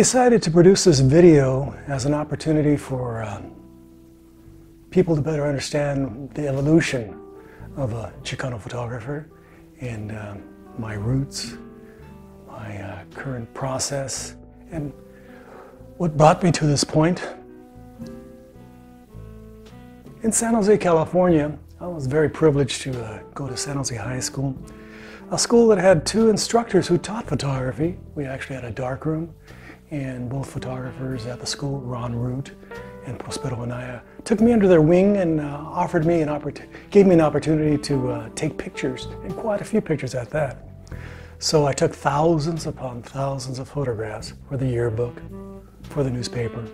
Decided to produce this video as an opportunity for uh, people to better understand the evolution of a Chicano photographer and uh, my roots, my uh, current process, and what brought me to this point. In San Jose, California, I was very privileged to uh, go to San Jose High School, a school that had two instructors who taught photography. We actually had a darkroom, and both photographers at the school, Ron Root and Prospero Anaya, took me under their wing and uh, offered me an gave me an opportunity to uh, take pictures, and quite a few pictures at that. So I took thousands upon thousands of photographs for the yearbook, for the newspaper,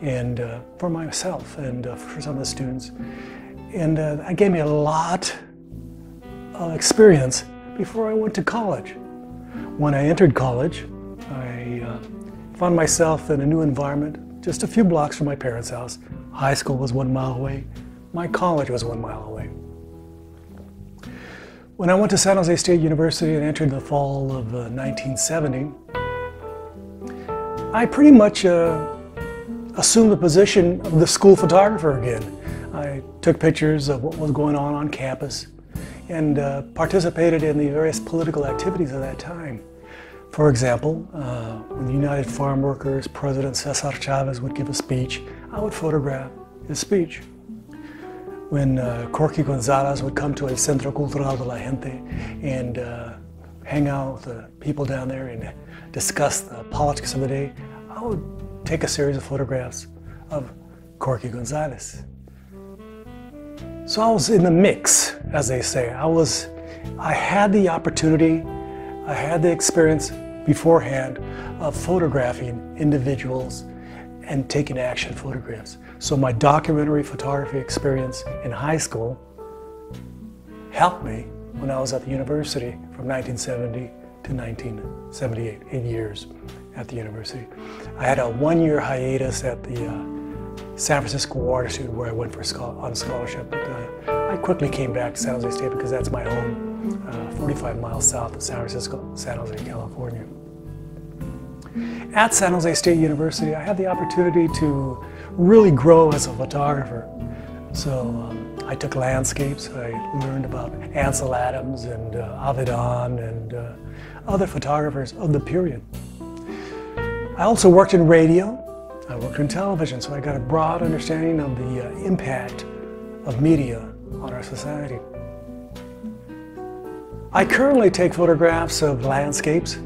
and uh, for myself and uh, for some of the students. And uh, that gave me a lot of experience before I went to college. When I entered college, found myself in a new environment, just a few blocks from my parents' house. High school was one mile away. My college was one mile away. When I went to San Jose State University and entered the fall of uh, 1970, I pretty much uh, assumed the position of the school photographer again. I took pictures of what was going on on campus and uh, participated in the various political activities of that time. For example, uh, when the United Farm Workers President Cesar Chavez would give a speech, I would photograph his speech. When uh, Corky Gonzales would come to El Centro Cultural de la Gente and uh, hang out with the people down there and discuss the politics of the day, I would take a series of photographs of Corky Gonzales. So I was in the mix, as they say. I was, I had the opportunity, I had the experience beforehand of photographing individuals and taking action photographs. So my documentary photography experience in high school helped me when I was at the university from 1970 to 1978, eight years at the university. I had a one-year hiatus at the uh, San Francisco Art Institute where I went for on scholarship, but uh, I quickly came back to San Jose State because that's my home, uh, 45 miles south of San Francisco, San Jose, California. At San Jose State University, I had the opportunity to really grow as a photographer. So um, I took landscapes, I learned about Ansel Adams and uh, Avedon and uh, other photographers of the period. I also worked in radio, I worked in television, so I got a broad understanding of the uh, impact of media on our society. I currently take photographs of landscapes,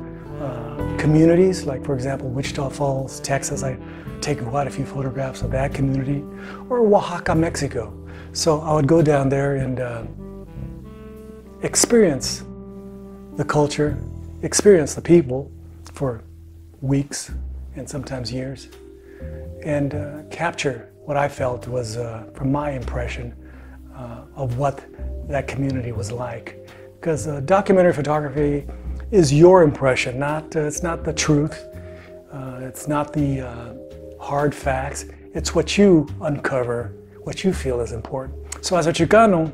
uh, communities, like for example, Wichita Falls, Texas. I take quite a few photographs of that community, or Oaxaca, Mexico. So I would go down there and uh, experience the culture, experience the people for weeks and sometimes years, and uh, capture what I felt was, uh, from my impression, uh, of what that community was like. Because uh, documentary photography is your impression, not, uh, it's not the truth, uh, it's not the hard facts, it's what you uncover, what you feel is important. So as a Chicano,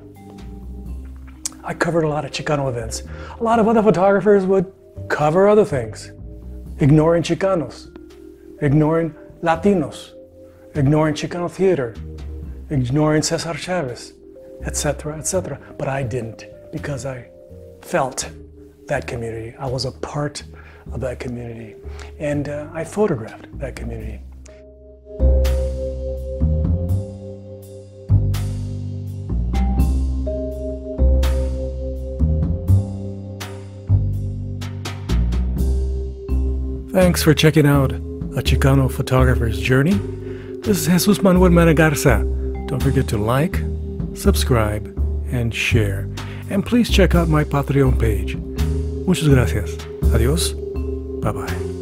I covered a lot of Chicano events. A lot of other photographers would cover other things, ignoring Chicanos ignoring Latinos, ignoring Chicano theater, ignoring Cesar Chavez, etc., etc. But I didn't because I felt that community. I was a part of that community and uh, I photographed that community. Thanks for checking out a Chicano photographer's journey. This is Jesus Manuel Mena Garza. Don't forget to like, subscribe, and share. And please check out my Patreon page. Muchas gracias. Adiós. Bye bye.